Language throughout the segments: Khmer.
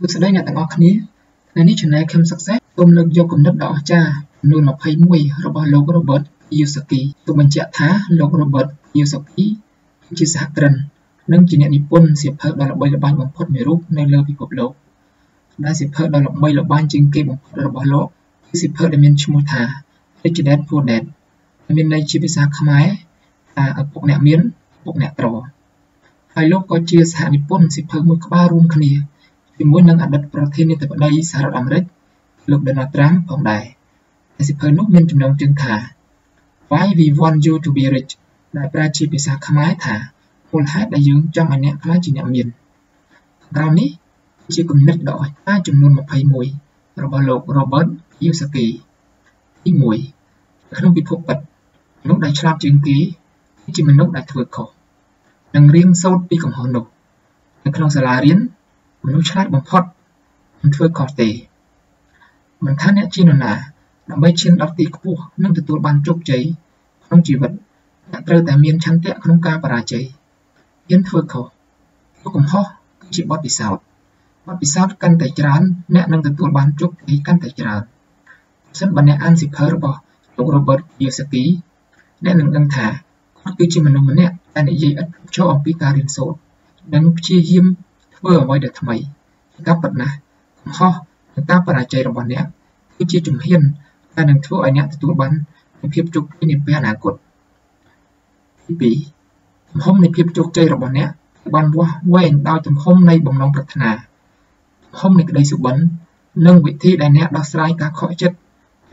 សួស្តីអ្នកទាំងអស់គ្នាថ្ងៃនេះ Channel Chem Success សូមលើកយកគំនិតដ៏អស្ចារ្យចំនួន21របស់លោក Robert Kiyosaki ទូបញ្ជាក់ថាលោក Robert Kiyosaki ជាសហគ្រិននិងជាអ្នកនិពន្ធសៀវភៅដ៏ល្បីល្បាញបំផុតមួយរូបនៅលើពិភពលោកដែលសៀវភៅដ៏ល្បីល្បាញជាងគេបំផុតរបស់លោកគឺសៀវភៅដែលមានឈ្មោះថា Rich Dad Poor Dad មានន័យជាភាសាខ្មែរថាឪពុកអ្នកមានឪពុកអ្នកក្រហើយលោកក៏ជាសហនិពន្ធសៀវភៅមួយក្បាលរួមគ្នា ជាមួយនឹងអតីតប្រធានាធិបតីសហរដ្ឋអាមេរិកលោក Donald Trump ផងដែរហើយសៀវភៅនោះមានចំណងជើងថា Why we want you to be rich ដែលប្រែជាភាសាខ្មែរថាមូលហេតុដែលយើងចង់ឲ្យអ្នកក្លាយជាអ្នកមានក្រោមនេះជាគំនិតដ៏អស្ចារ្យចំនួន21របស់លោក Robert Kiyosaki ទី1ក្នុងពិភពពិតមនុស្សដែលឆ្លាតជាងគេគឺជាមនុស្សដែលធ្វើខុសនិងរៀនសូត្រពីកំហុសនោះនៅក្នុងសាលារៀន មនុស្សឆ្លាតបំផុតមិនធ្វើខុសទេមិនថាអ្នកជានរណាដើម្បីឈានដល់ទីខ្ពស់និងទទួលបានជោគជ័យក្នុងជីវិតអ្នកត្រូវតែមានឆន្ទៈក្នុងការបរាជ័យហ៊ានធ្វើខុសធ្វើកំហុសគឺជាបទពិសោធន៍បទពិសោធន៍កាន់តែច្រើនអ្នកនឹងទទួលបានជោគជ័យកាន់តែច្រើនប្រសិនបើអ្នកអានសៀវភៅរបស់លោក Robert Kiyosaki អ្នកនឹងដឹងថាគាត់គឺជាមនុស្សម្នាក់ដែលនិយាយឥតចូលអំពីការរៀនសូត្រនិងព្យាយាម ធ្វើអ្វីដែលថ្មីជាការពិតណាស់កំហុសនិងការបរាជ័យរបស់អ្នកគឺជាជំហានដែលនឹងធ្វើឲ្យអ្នកទទួលបានភាពជោគជ័យនាពេលអនាគតទី2ទំហំនៃភាពជោគជ័យរបស់អ្នកបានវាស់វែងដោយទំហំនៃបំណងប្រាថ្នាទំហំនៃក្តីសុបិននិងវិធីដែលអ្នកដោះស្រាយការខកចិត្ត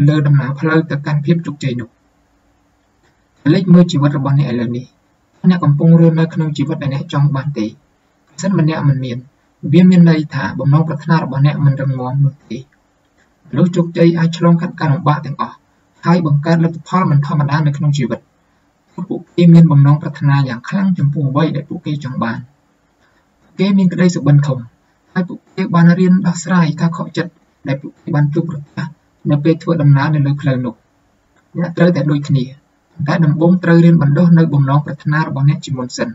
លើដំណើរផ្លូវទៅកាន់ភាពជោគជ័យនោះលេចមើលជីវិតរបស់អ្នកឥឡូវនេះអ្នកកំពុងរស់នៅក្នុងជីវិតដែលអ្នកចង់បានទេប្រ សិនបើអ្នកមិនមានវាមានន័យថាបំណងប្រាថ្នារបស់អ្នកមិនរឹងមាំនោះទេមនុស្សជោគជ័យអាចឆ្លងកាត់ការលំបាកទាំងអស់ហើយបង្កើតលទ្ធផលមិនធម្មតានៅក្នុងជីវិតពួកគេមានបំណងប្រាថ្នាយ៉ាងខ្លាំងចំពោះអ្វីដែលពួកគេចង់បានគេមានក្តីសុបិនធំហើយពួកគេបានរៀនដោះស្រាយការខកចិត្តដែលពួកគេបានជួបប្រទះនៅពេលធ្វើដំណើរនៅលើផ្លូវនោះអ្នកត្រូវតែដូចគ្នាតែដំបូងត្រូវរៀនបណ្ដុះនៅបំណងប្រាថ្នារបស់អ្នកជាមុនសិន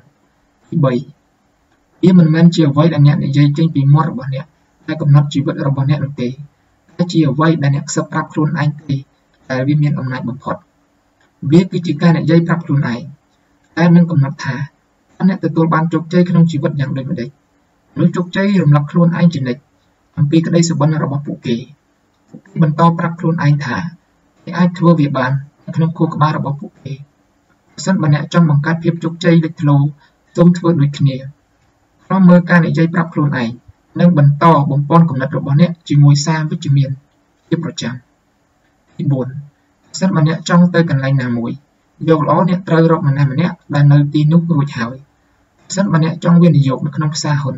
ទី3 វាមិនមែនជាអ្វីដែលអ្នកនិយាយចេញពីមាត់របស់អ្នកតែកំណត់ជីវិតរបស់អ្នកនោះទេតែជាអ្វីដែលអ្នកខ្សឹបប្រាប់ខ្លួនឯងទេតែវាមានអំណាចបំផុតវាគឺជាការនិយាយប្រាប់ខ្លួនឯងតែនឹងកំណត់ថាអ្នកទទួលបានជោគជ័យក្នុងជីវិតយ៉ាងដូចម្តេចមនុស្សជោគជ័យរំលឹកខ្លួនឯងជានិច្ចអំពីក្តីសុបិនរបស់ពួកគេពួកគេបន្តប្រាប់ខ្លួនឯងថាគេអាចធ្វើវាបាននៅក្នុងខួរក្បាលរបស់ពួកគេប្រសិនបើអ្នកចង់បង្កើតភាពជោគជ័យលេចធ្លោសូមធ្វើដូចគ្នា ព្រមមើលការនិយាយប្រាប់ខ្លួនឯងនិងបន្តបំពន់គំនិតរបស់អ្នកជាមួយសារវិជ្ជមានជាប្រចាំទី4ប្រសិនបើអ្នកចង់ទៅកន្លែងណាមួយយកល្អអ្នកត្រូវរកម្នាក់ម្នាក់ដែលនៅទីនោះរួចហើយប្រសិនបើអ្នកចង់វិនិយោគនៅក្នុងផ្សារហ៊ុន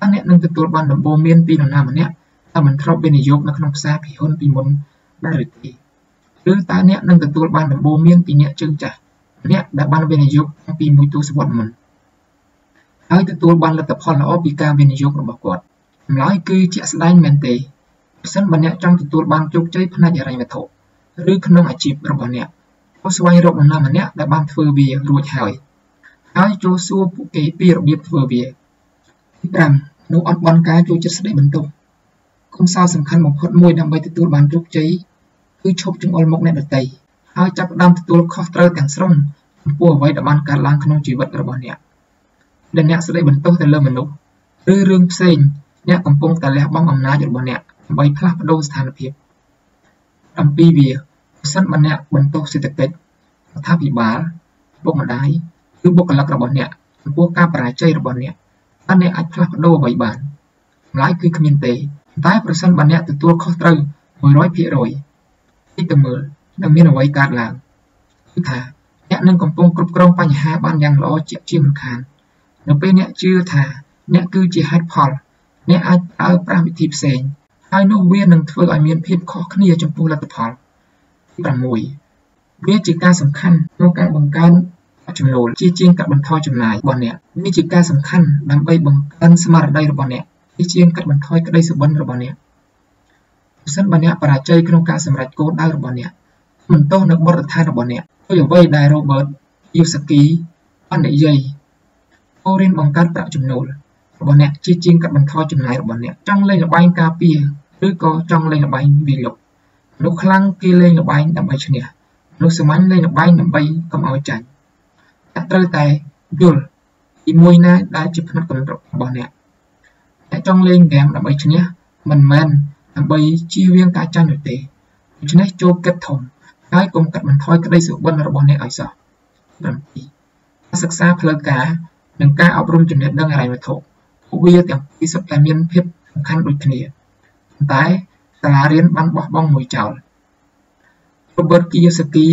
តើអ្នកនឹងទទួលបានដំបូន្មានពីនរណាម្នាក់តែមិនធ្លាប់វិនិយោគនៅក្នុងផ្សារពីហ៊ុនពីមុនដែរឬទេឬតើអ្នកនឹងទទួលបានដំបូន្មានពីអ្នកជើងចាស់អ្នកដែលបានវិនិយោគតាំងពីមួយទសវត្សរ៍មុន ហើយទទួលបានលទ្ធផលល្អពីការវិនិយោគរបស់គាត់ចម្លើយគឺជាក់ស្ដែងមែនទេប្រសិនបើអ្នកចង់ទទួលបានជោគជ័យផ្នែកហិរញ្ញវត្ថុឬក្នុងអាជីពរបស់អ្នកក៏ស្វែងរកនរណាម្នាក់ដែលបានធ្វើវារួចហើយហើយចូលសួរពួកគេពីរបៀបធ្វើវាទី5នោះអត់បន់ការចូលចិត្តស្ដីបន្ទោសគុណសោសំខាន់បំផុតមួយដើម្បីទទួលបានជោគជ័យគឺឈប់ចង្អុលមុខអ្នកដទៃហើយចាប់ផ្ដើមទទួលខុសត្រូវទាំងស្រុងចំពោះអ្វីដែលបានកើតឡើងក្នុងជីវិតរបស់អ្នក ដែលអ្នកស្ដីបន្ទោសទៅលើមនុស្សឬរឿងផ្សេងអ្នកកំពុងតែលះបង់អំណាចរបស់អ្នកដើម្បីផ្លាស់ប្ដូរស្ថានភាពអំពីវាប្រសិនបើអ្នកបន្ទោសសេដ្ឋកិច្ចរដ្ឋាភិបាលពុកម្ដាយឬបុគ្គលិករបស់អ្នកចំពោះការបរាជ័យរបស់អ្នកតើអ្នកអាចផ្លាស់ប្ដូរអ្វីបានចម្លើយគឺគ្មានទេតែប្រសិនបើអ្នកទទួលខុសត្រូវ100%តិចទៅមើលនឹងមានអ្វីកើតឡើងគឺថាអ្នកនឹងកំពុងគ្រប់គ្រងបញ្ហាបានយ៉ាងល្អជាជាមិនខាន នៅពេលអ្នកជឿថាអ្នកគឺជាហេតុផលអ្នកអាចប្រើប្រាស់វិធីផ្សេងហើយនោះវានឹងធ្វើឲ្យមានភាពខុសគ្នាចំពោះលទ្ធផលទី6វាជាការសំខាន់ក្នុងការបង្កើនចំណូលជាជាងកាត់បន្ថយចំណាយរបស់អ្នកវាជាការសំខាន់ដើម្បីបង្កើនស្មារតីរបស់អ្នកជាជាងកាត់បន្ថយក្តីសុបិនរបស់អ្នកប្រសិនបើអ្នកបរាជ័យក្នុងការសម្រេចគោលដៅរបស់អ្នកមិនទោសនៅបទដ្ឋានរបស់អ្នកដោយអ្វីដែល Robert Kiyosaki បាននិយាយ ចូលរៀនបង្កើតប្រាក់ចំណូលរបស់អ្នកជាជាងកាត់បន្ថយចំណាយរបស់អ្នកចង់លេងល្បែងការពារឬក៏ចង់លេងល្បែងវាយលុកមនុស្សខ្លាំងគេលេងល្បែងដើម្បីឈ្នះមនុស្សសាមញ្ញលេងល្បែងដើម្បីកុំឲ្យចាញ់អ្នកត្រូវតែយល់ពីមួយណាដែលជាផ្នែកកម្រិតរបស់អ្នកអ្នកចង់លេងហ្គេមដើម្បីឈ្នះមិនមែនដើម្បីជៀសវាងការចាញ់នោះទេដូច្នេះចូលគិតធំហើយកុំកាត់បន្ថយក្តីសុបិនរបស់អ្នកឲ្យសោះ7ការសិក្សាផ្លូវការ និងការអប់រំចំណេះដឹងហិរញ្ញវត្ថុពួកវាទាំងពីរសុទ្ធតែមានភាពសំខាន់ដូចគ្នាប៉ុន្តែសាលារៀនបានបោះបង់មួយចោល Robert Kiyosaki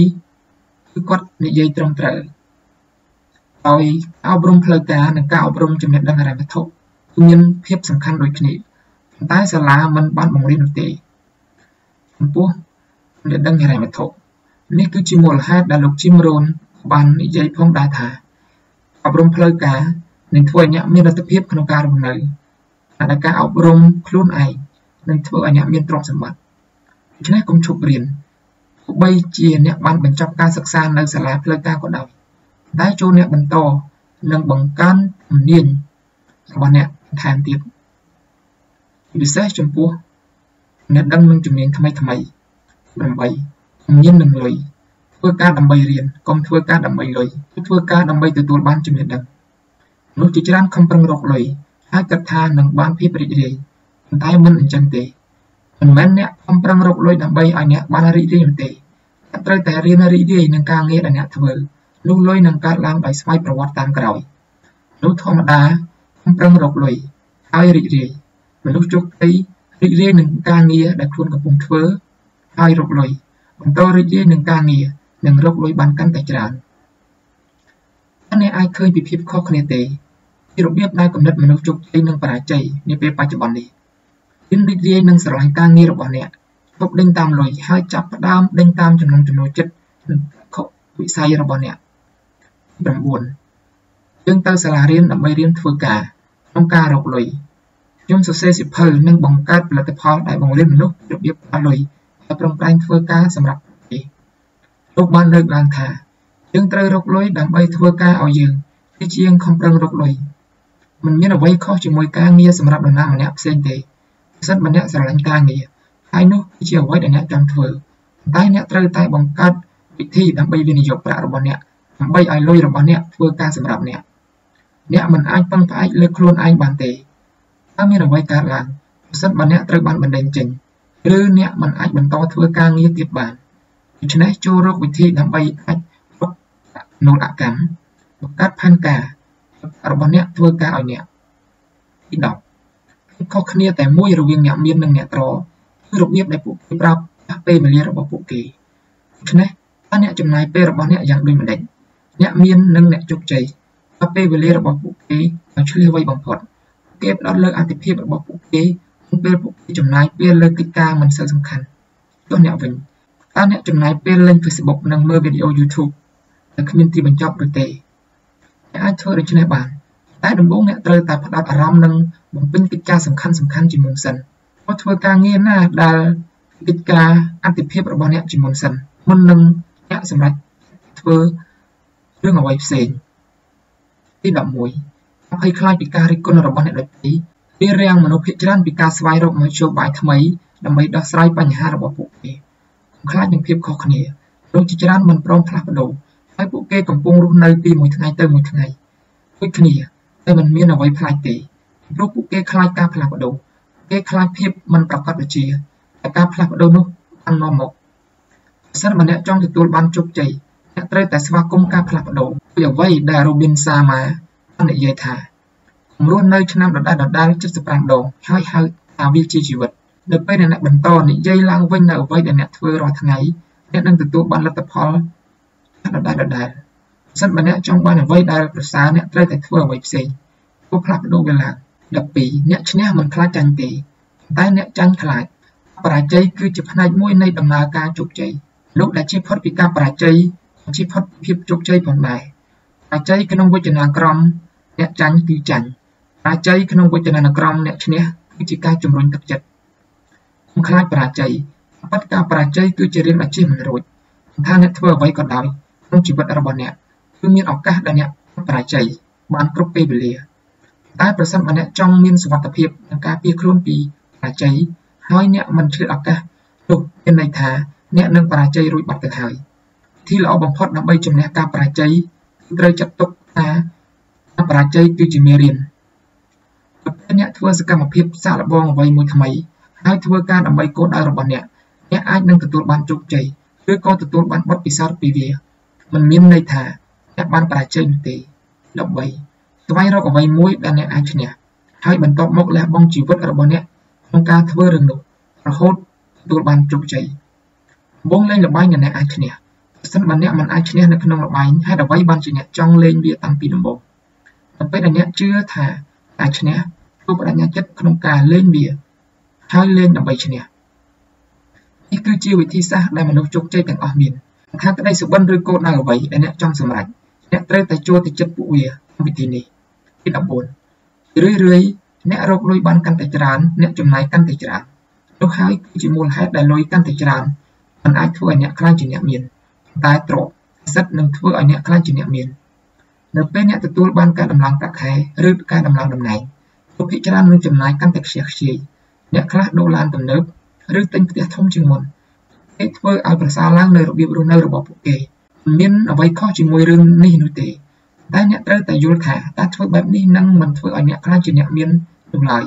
គឺគាត់និយាយត្រឹមត្រូវដោយអប់រំផ្លូវការនិងការអប់រំចំណេះដឹងហិរញ្ញវត្ថុគឺមានភាពសំខាន់ដូចគ្នាប៉ុន្តែសាលាមិនបានបង្រៀននោះទេចំពោះចំណេះដឹងហិរញ្ញវត្ថុនេះគឺជាមូលហេតុដែលលោក Jim Rohn បាននិយាយផងដែរថា អប់រំផ្លូវការនឹងធ្វើឲ្យអ្នកមានលទ្ធភាពក្នុងការរស់នៅហើយការអប់រំខ្លួនឯងនឹងធ្វើឲ្យអ្នកមានទ្រព្យសម្បត្តិដូច្នេះកុំឈប់រៀនទោះបីជាអ្នកបានបញ្ចប់ការសិក្សានៅសាលាផ្លូវការក៏ដោយតែចូលអ្នកបន្តនិងបង្កើនជំនាញរបស់អ្នកថែមទៀតពិសេសចំពោះអ្នកដឹងនឹងជំនាញថ្មីថ្មី8ជំនាញនឹងលុយ ធ្វើការដើម្បីរៀនកុំធ្វើការដើម្បីលុយធ្វើការដើម្បីទទួលបានចំណេះដឹងនោះជាច្រើនខំប្រឹងរកលុយហើយគិតថានឹងបានភាពរីករាយប៉ុន្តែមិនអញ្ចឹងទេមិនមែនអ្នកខំប្រឹងរកលុយដើម្បីឲ្យអ្នកបានរីករាយនោះទេអ្នកត្រូវតែរៀនរីករាយនឹងការងារដែលអ្នកធ្វើនោះលុយនឹងកើតឡើងដោយស្វ័យប្រវត្តិតាមក្រោយនោះធម្មតាខំប្រឹងរកលុយហើយរីករាយមនុស្សជោគជ័យរីករាយនឹងការងារដែលខ្លួនកំពុងធ្វើហើយរកលុយបន្តរីករាយនឹងការងារ និងរកលុយបានកាន់តែច្រើនអ្នកអាចឃើញពីភាពខុសគ្នាទេពីរបៀបដែលគំនិតមនុស្សជោគជ័យនិងបរាជ័យនាពេលបច្ចុប្បន្ននេះរៀនរីករាយនឹងស្រឡាញ់ការងាររបស់អ្នកឈប់ដេញតាមលុយហើយចាប់ផ្ដើមដេញតាមចំណង់ចំណូលចិត្តនិងខុសវិស័យរបស់អ្នក9យើងទៅសាលារៀនដើម្បីរៀនធ្វើការក្នុងការរកលុយខ្ញុំសរសេរសិភៅនិងបង្កើតផលិតផលដែលបង្រៀនមនុស្សរបៀបផ្ដល់លុយហើយប្រឹងប្រែងធ្វើការសម្រាប់គេ លោកបានលើកឡើងថាយើងត្រូវរកលុយដើម្បីធ្វើការឲ្យយើងជាជាងខំប្រឹងរកលុយមិនមានអ្វីខុសជាមួយការងារសម្រាប់នរណាម្នាក់ផ្សេងទេប្រសិនបើអ្នកស្រឡាញ់ការងារហើយនោះគឺជាអ្វីដែលអ្នកចង់ធ្វើតែអ្នកត្រូវតែបង្កើតវិធីដើម្បីវិនិយោគប្រាក់របស់អ្នកដើម្បីឲ្យលុយរបស់អ្នកធ្វើការសម្រាប់អ្នកអ្នកមិនអាចពឹងផ្អែកលើខ្លួនឯងបានទេតើមានអ្វីកើតឡើងប្រសិនបើអ្នកត្រូវបានបណ្ដេញចេញឬអ្នកមិនអាចបន្តធ្វើការងារទៀតបាន ដូច្នេះចូលរកវិធីដើម្បីអាចរកនូលអកម្មបង្កើតផែនការរបស់អ្នកធ្វើការឲ្យអ្នកទី10ខុសគ្នាតែមួយរវាងអ្នកមាននិងអ្នកក្រគឺរបៀបដែលពួកគេប្រើប្រាស់ពេលវេលារបស់ពួកគេដូច្នេះតើអ្នកចំណាយពេលរបស់អ្នកយ៉ាងដូចម្តេចអ្នកមាននិងអ្នកជោគជ័យបើពេលវេលារបស់ពួកគេឲ្យឆ្លៀសវៃបំផុតគេផ្ដោតលើអតិភិបរបស់ពួកគេក្នុងពេលពួកគេចំណាយពេលលើកិច្ចការមិនសូវសំខាន់ចុះអ្នកវិញ តើអ្នកចំណាយពេលលេង Facebook និងមើលវីដេអូ YouTube ដែលគ្មានទីបញ្ចប់ឬទេអ្នកអាចធ្វើដូច្នេះបានតែដំបូងអ្នកត្រូវតែផ្ដោតអារម្មណ៍និងបំពេញកិច្ចការសំខាន់សំខាន់ជាមុនសិនព្រោះធ្វើការងារណាដែលកិច្ចការអតិភិបរបស់អ្នកជាមុនសិនមុននឹងអ្នកសម្រេចធ្វើរឿងអ្វីផ្សេងទី11អភ័យខ្លាចពីការរិះគន់របស់អ្នកដទៃវារាំងមនុស្សភាគច្រើនពីការស្វែងរកមធ្យោបាយថ្មីដើម្បីដោះស្រាយបញ្ហារបស់ពួកគេ ខ្លាចនឹងភាពខុសគ្នាលោកជាច្រើនមិនព្រមផ្លាស់ប្ដូរហើយពួកគេកំពុងរស់នៅពីមួយថ្ងៃទៅមួយថ្ងៃដូចគ្នាតែមិនមានអ្វីប្លែកទេព្រោះពួកគេខ្លាចការផ្លាស់ប្ដូរគេខ្លាចភាពមិនប្រកបវិជ្ជាតែការផ្លាស់ប្ដូរនោះបាននាំមកប្រសិនបើអ្នកចង់ទទួលបានជោគជ័យអ្នកត្រូវតែស្វាគមន៍ការផ្លាស់ប្ដូរពីអ្វីដែល Robin Sharma បាននិយាយថាគំរស់នៅឆ្នាំដដែលដដែល75ដងហើយហៅថាវាជាជីវិត នៅពេលដែលអ្នកបន្តនិយាយឡើងវិញនៅអ្វីដែលអ្នកធ្វើរាល់ថ្ងៃអ្នកនឹងទទួលបានលទ្ធផលដដែលដដែលប្រសិនបើអ្នកចង់បានអ្វីដែលប្រសើរអ្នកត្រូវតែធ្វើអ្វីផ្សេងពួកផ្លាស់ប្ដូរវាឡើង12អ្នកឈ្នះមិនខ្លាចចាញ់ទេតែអ្នកចាញ់ខ្លាចបរាជ័យគឺជាផ្នែកមួយនៃដំណើរការជោគជ័យលោកដែលជៀសផុតពីការបរាជ័យជៀសផុតពីភាពជោគជ័យផងដែរបរាជ័យក្នុងវចនានុក្រមអ្នកចាញ់គឺចាញ់បរាជ័យក្នុងវចនានុក្រមអ្នកឈ្នះគឺជាការជំរុញទឹកចិត្ត មិនខ្លាចបរាជ័យប៉ុន្តែការបរាជ័យគឺជារឿងដែលជិះមិនរួចថាអ្នកធ្វើអ្វីក៏ដោយក្នុងជីវិតរបស់អ្នកគឺមានឱកាសដែលអ្នកបរាជ័យបានគ្រប់ពេលវេលាតែប្រសិនបើអ្នកចង់មានសុវត្ថិភាពនិងការពារខ្លួនពីបរាជ័យហើយអ្នកមិនឆ្លៀតឱកាសនោះមានន័យថាអ្នកនឹងបរាជ័យរួចបាត់ទៅហើយវិធីល្អបំផុតដើម្បីជំនះការបរាជ័យត្រូវចាត់ទុកថាការបរាជ័យគឺជាមេរៀនបើអ្នកធ្វើសកម្មភាពសាកល្បងអ្វីមួយថ្មី ហើយធ្វើការដើម្បីគោលដៅរបស់អ្នកអ្នកអាចនឹងទទួលបានជោគជ័យឬក៏ទទួលបានបទពិសោធន៍ពីវាមិនមានន័យថាអ្នកបានបរាជ័យនោះទេ13ស្វែងរកអ្វីមួយដែលអ្នកអាចឈ្នះហើយបន្ទាប់មកលះបង់ជីវិតរបស់អ្នកក្នុងការធ្វើរឿងនោះរហូតទទួលបានជោគជ័យបងលេងល្បែងដែលអ្នកអាចឈ្នះប្រសិនបើអ្នកមិនអាចឈ្នះនៅក្នុងល្បែងហេតុអ្វីបានជាអ្នកចង់លេងវាតាំងពីដំបូងដល់ពេលដែលអ្នកជឿថាអាចឈ្នះធ្វើបដិញ្ញាចិត្តក្នុងការលេងវា ហើយលេងដើម្បីឈ្នះនេះគឺជាវិធីសាស្ត្រដែលមនុស្សជោគជ័យទាំងអស់មានថាក្តីសុបិនឬគោលដៅអ្វីដែលអ្នកចង់សម្រេចអ្នកត្រូវតែចូលទៅចិត្តពួកវាក្នុងវិធីនេះទី14រឿយរឿយអ្នករកលុយបានកាន់តែច្រើន អ្នកចំណាយកាន់តែច្រើននោះហើយគឺជាមូលហេតុដែលលុយកាន់តែច្រើនมันអាចធ្វើឲ្យអ្នកខ្លាចជាអ្នកមានតែទ្រព្យសិទ្ធនឹងធ្វើឲ្យអ្នកខ្លាចជាអ្នកមាននៅពេលអ្នកទទួលបានការដំឡើងប្រាក់ខែឬការដំឡើងតំណែងពួកភាគច្រើននឹងចំណាយកាន់តែខ្ជះខ្ជាយ អ្នកខ្លះដូរឡានទំនើបឬទិញផ្ទះធំជាងមុនគេធ្វើឲ្យប្រសើរឡើងនៅរបៀបរស់នៅរបស់ពួកគេមិនមានអ្វីខុសជាមួយរឿងនេះនោះទេតែអ្នកត្រូវតែយល់ថាតើធ្វើបែបនេះនឹងមិនធ្វើឲ្យអ្នកខ្លាចជាអ្នកមាននោះឡើយ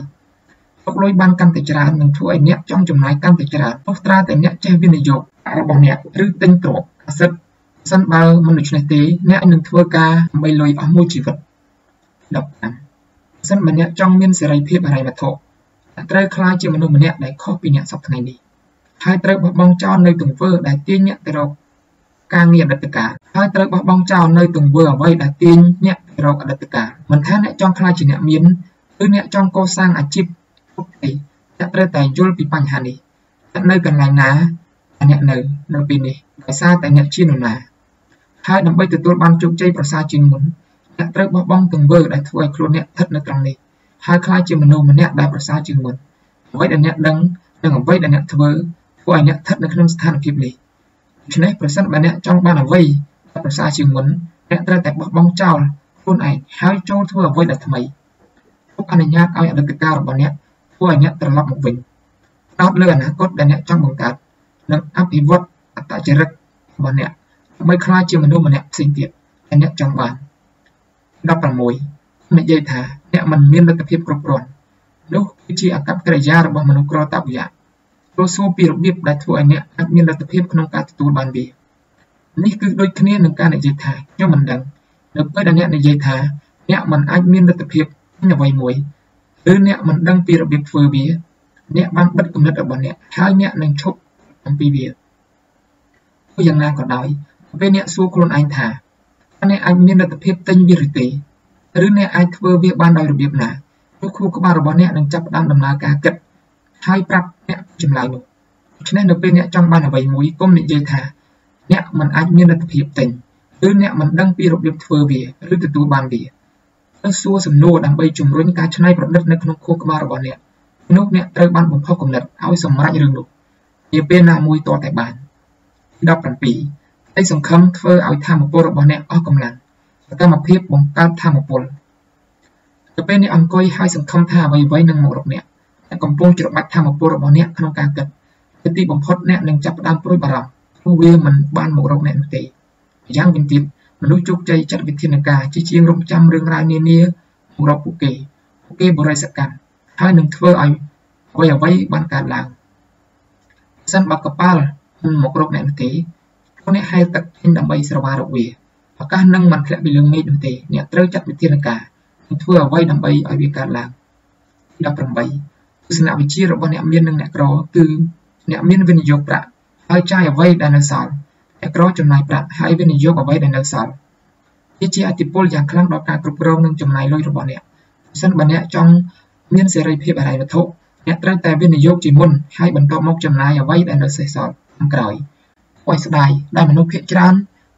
ទុកលុយបានកាន់តែច្រើននឹងធ្វើឲ្យអ្នកចង់ចំណាយកាន់តែច្រើនព្រោះត្រាតែអ្នកចេះវិនិយោគរបស់អ្នកឬទិញទ្រព្យអាសិតសិនបើមិនដូច្នេះទេអ្នកនឹងធ្វើការដើម្បីលុយអស់មួយជីវិត15សិនបើអ្នកចង់មានសេរីភាពហិរញ្ញវត្ថុ ត្រូវខ្លាចជាមនុស្សម្នាក់ដែលខុសពីអ្នកសពថ្ងៃនេះហើយត្រូវបោះបង់ចោលនៅទង្វើដែលទាញអ្នកទៅរកការងារអតីតកាលហើយត្រូវបោះបង់ចោលនៅទង្វើអ្វីដែលទាញអ្នកទៅរកអតីតកាលមិនថាអ្នកចង់ខ្លាចជាអ្នកមានឬអ្នកចង់កសាងអាជីពគ្រប់ទេអ្នកត្រូវតែយល់ពីបញ្ហានេះអ្នកនៅកន្លែងណាអ្នកនៅនៅពេលនេះដោយសារតែអ្នកជានរណាហើយដើម្បីទទួលបានជោគជ័យប្រសើរជាងមុនអ្នកត្រូវបោះបង់ទង្វើដែលធ្វើឲ្យខ្លួនអ្នកស្ថិតនៅត្រង់នេះ ហើយខ្លាចជាមនុស្សម្នាក់ដែលប្រសើរជាងមុនអ្វីដែលអ្នកដឹងនិងអ្វីដែលអ្នកធ្វើធ្វើឲ្យអ្នកស្ថិតនៅក្នុងស្ថានភាពនេះដូច្នេះប្រសិនបើអ្នកចង់បានអ្វីដែលប្រសើរជាងមុនអ្នកត្រូវតែបោះបង់ចោលខ្លួនឯងហើយចូលធ្វើអ្វីដែលថ្មីទុកអនុញ្ញាតឲ្យអតីតកាលរបស់អ្នកធ្វើឲ្យអ្នកត្រឡប់មកវិញផ្ដោតលើអនាគតដែលអ្នកចង់បង្កើតនិងអភិវឌ្ឍអត្តចរិតរបស់អ្នកដើម្បីក្លាយជាមនុស្សម្នាក់ផ្សេងទៀតដែលអ្នកចង់បាន16និយាយថា អ្នកមិនមានលទ្ធភាពគ្រប់គ្រាន់នោះគឺជាអកប្បកិរិយារបស់មនុស្សក្រតវយៈព្រោះសួរពីរបៀបដែលធ្វើឲ្យអ្នកអាចមានលទ្ធភាពក្នុងការទទួលបានវានេះគឺដូចគ្នានឹងការនិយាយថាខ្ញុំមិនដឹងនៅពេលដែលអ្នកនិយាយថាអ្នកមិនអាចមានលទ្ធភាពអ្វីមួយឬអ្នកមិនដឹងពីរបៀបធ្វើវា អ្នកបានបិទគំនិតរបស់អ្នកហើយអ្នកនឹងឈប់អំពីវាទោះយ៉ាងណាក៏ដោយពេលអ្នកសួរខ្លួនឯងថាអ្នកអាចមានលទ្ធភាពទិញវាឬទេ ឬអ្នកអាចធ្វើវាបានដោយរបៀបណានោះខួរក្បាលរបស់អ្នកនឹងចាប់ផ្ដើមដំណើរការគិតហើយប្រាប់អ្នកចម្លើយនោះដូច្នេះនៅពេលអ្នកចង់បានអ្វីមួយកុំនិយាយថាអ្នកមិនអាចមានលទ្ធភាពទិញឬអ្នកមិនដឹងពីរបៀបធ្វើវាឬទទួលបានវាត្រូវសួរសំណួរដើម្បីជំរុញការច្នៃប្រឌិតនៅក្នុងខួរក្បាលរបស់អ្នកនោះអ្នកត្រូវបានបំផុសគំនិតឲ្យសម្រេចរឿងនោះជាពេលណាមួយតតែបាន17ហើយសង្ឃឹមធ្វើឲ្យធម៌ពលរបស់អ្នកអស់កម្លាំង សកម្មភាពបង្កើតធម៌ពលទៅពេលអ្នកអង្គុយហើយសង្ឃឹមថាអ្វីៗនឹងមករកអ្នកអ្នកកំពុងច្របាច់ធម៌ពលរបស់អ្នកក្នុងការគិតទៅទីបំផុតអ្នកនឹងចាប់ផ្ដើមព្រួយបារម្ភព្រោះវាមិនបានមករកអ្នកនោះទេយ៉ាងវិញទៀតមនុស្សជោគជ័យចាត់វិធានការជាជាងរំចាំរឿងរ៉ាវនានាមករកពួកគេពួកគេបរិសកម្មហើយនឹងធ្វើឲ្យអ្វីអ្វីបានកើតឡើងសិនបើកប៉ាល់មិនមករកអ្នកនោះទេពួកអ្នកហែលទឹកចេញដើម្បីស្រវារកវា ឱកាសនឹងមិនធ្លាក់ពីលើមេឃនោះទេអ្នកត្រូវចាត់វិធានការនិងធ្វើអ្វីដើម្បីឲ្យវាកើតឡើង18ទស្សនវិជ្ជារបស់អ្នកមាននិងអ្នកក្រគឺអ្នកមានវិនិយោគប្រាក់ហើយចាយអ្វីដែលនៅសល់អ្នកក្រចំណាយប្រាក់ហើយវិនិយោគអ្វីដែលនៅសល់វាជាអតិពលយ៉ាងខ្លាំងដល់ការគ្រប់គ្រងនិងចំណាយលុយរបស់អ្នកប្រសិនបើអ្នកចង់មានសេរីភាពហិរញ្ញវត្ថុអ្នកត្រូវតែវិនិយោគជាមុនហើយបន្ទាប់មកចំណាយអ្វីដែលនៅសេសសល់ខាងក្រោយអួយស្ដាយដែលមនុស្សភាគច្រើន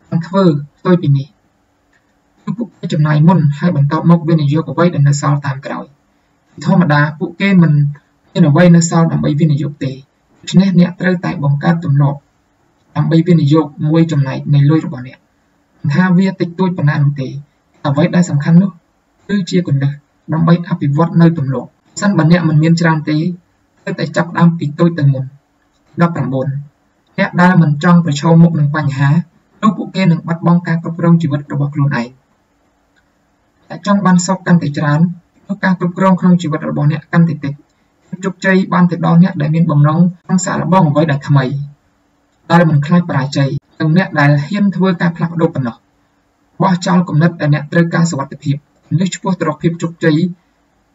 បានធ្វើ ផ្ទុយពីនេះគឺពួកគេចំណាយមុនហើយបន្ទាប់មកវិនិយោគអ្វីដែលនៅសល់តាមក្រោយធម្មតាពួកគេមិនមានអ្វីនៅសល់ដើម្បីវិនិយោគទេដូច្នេះអ្នកត្រូវតែបង្កើតទម្លាប់ដើម្បីវិនិយោគមួយចំណែកនៃលុយរបស់អ្នកមិនថាវាតិចតួចប៉ុណ្ណានោះទេអ្វីដែលសំខាន់នោះគឺជាគន្លឹះដើម្បីអភិវឌ្ឍនៅទម្លាប់សិនបើអ្នកមិនមានច្រើនទេត្រូវតែចាប់ផ្ដើមពីតូចទៅមុន19អ្នកដែលមិនចង់ប្រឈមមុខនឹងបញ្ហា នោះពួកគេនឹងបាត់បង់ការគ្រប់គ្រងជីវិតរបស់ខ្លួនឯងតែចង់បានសុខកាន់តែច្រើននោះការគ្រប់គ្រងក្នុងជីវិតរបស់អ្នកកាន់តែតិចជោគជ័យបានទៅដល់អ្នកដែលមានបំណងចង់សាកល្បងអ្វីដែលថ្មីដែលមិនខ្លាចបរាជ័យនិងអ្នកដែលហ៊ានធ្វើការផ្លាស់ប្ដូរប៉ុណ្ណោះបោះចោលគំនិតដែលអ្នកត្រូវការសុវត្ថិភាពនេះឆ្ពោះទៅរកភាពជោគជ័យ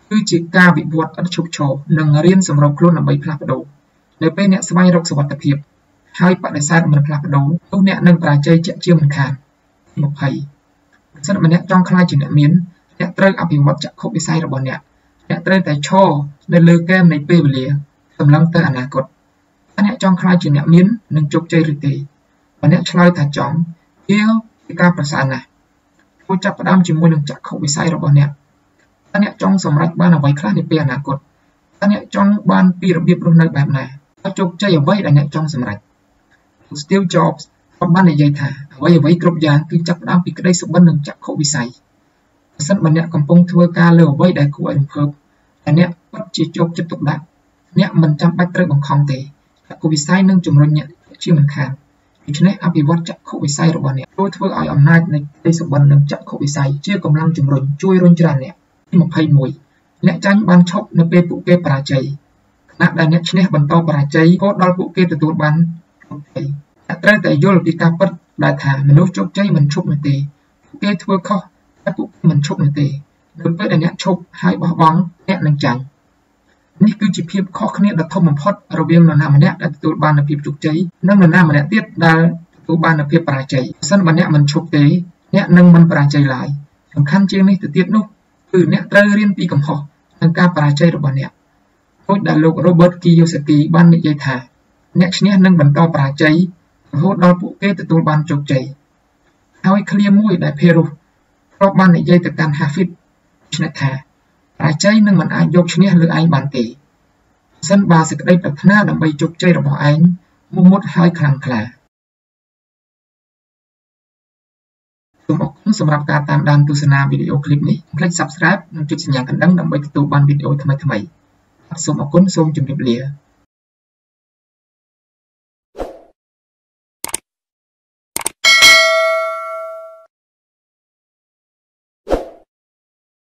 គឺជាការវិវត្តឥតឈប់ឈរនិងរៀនសម្របខ្លួនដើម្បីផ្លាស់ប្ដូរនៅពេលអ្នកស្វែងរកសុវត្ថិភាព ហើយបដិសេធមិនផ្លាស់ប្ដូរនោះអ្នកនឹងបរាជ័យជាក់ជាមិនខាន20ប្រសិនបើអ្នកចង់ខ្លាចជាអ្នកមានអ្នកត្រូវអភិវឌ្ឍចក្ខុវិស័យរបស់អ្នកអ្នកត្រូវតែឈរនៅលើគែមនៃពេលវេលាសម្លឹងទៅអនាគតតើអ្នកចង់ខ្លាចជាអ្នកមាននិងជោគជ័យឬទេបើអ្នកឆ្លើយថាចង់វាជាការប្រសើរណាស់គួរចាប់ផ្ដើមជាមួយនឹងចក្ខុវិស័យរបស់អ្នកតើអ្នកចង់សម្រេចបានអ្វីខ្លះនាពេលអនាគតតើអ្នកចង់បានពីរបៀបរស់នៅបែបណាតើជោគជ័យអ្វីដែលអ្នកចង់សម្រេច Steve Jobs គាត់បាននិយាយថាអ្វីអ្វីគ្រប់យ៉ាងគឺចាប់ផ្ដើមពីក្តីសុបិននិងចក្ខុវិស័យប្រសិនបើអ្នកកំពុងធ្វើការលើអ្វីដែលគួរឲ្យរំភើបតែអ្នកពិតជាជោគចិត្តទុកដាក់អ្នកមិនចាំបាច់ត្រូវបង្ខំទេចក្ខុវិស័យនឹងជំរុញអ្នកជាមិនខានដូច្នេះអភិវឌ្ឍចក្ខុវិស័យរបស់អ្នកជួយធ្វើឲ្យអំណាចនៃក្តីសុបិននិងចក្ខុវិស័យជាកម្លាំងជំរុញជួយរុញច្រានអ្នកទី21អ្នកចាញ់បានឈប់នៅពេលពួកគេបរាជ័យខណៈដែលអ្នកឈ្នះបន្តបរាជ័យក៏ដល់ពួកគេទទួលបានជោគជ័យ អ្នកត្រូវតែយល់ពីការពិតដែលថាមនុស្សជោគជ័យមិនឈប់នោះទេពួកគេធ្វើខុសតែពួកគេមិនឈប់នោះទេនៅពេលដែលអ្នកឈប់ហើយបោះបង់អ្នកនឹងចាញ់នេះគឺជាភាពខុសគ្នាដ៏ធំបំផុតរវាងនរណាម្នាក់ដែលទទួលបាននូវភាពជោគជ័យនិងនរណាម្នាក់ទៀតដែលទទួលបាននូវភាពបរាជ័យបើសិនបើអ្នកមិនឈប់ទេអ្នកនឹងមិនបរាជ័យឡើយសំខាន់ជាងនេះទៅទៀតនោះគឺអ្នកត្រូវរៀនពីកំហុសនិងការបរាជ័យរបស់អ្នកដូចដែលលោក Robert Kiyosaki បាននិយាយថា អ្នកឈ្នះនឹងបន្តបរាជ័យរហូតដល់ពួកគេទទួលបានជោគជ័យហើយឃ្លាមួយដែល Peru ធ្លាប់បាននិយាយទៅកាន់ Hafid ឆ្នេះថាបរាជ័យនឹងមិនអាចយកឈ្នះលើឯងបានទេសិនបើសេចក្តីប្រាថ្នាដើម្បីជោគជ័យរបស់ឯងមុមុតហើយខ្លាំងក្លាសូមអរគុណសម្រាប់ការតាមដានទស្សនាវីដេអូឃ្លីបនេះកុំភ្លេច Subscribe និងចុចសញ្ញាកណ្ដឹងដើម្បីទទួលបានវីដេអូថ្មីៗសូមអរគុណសូមជម្រាបលា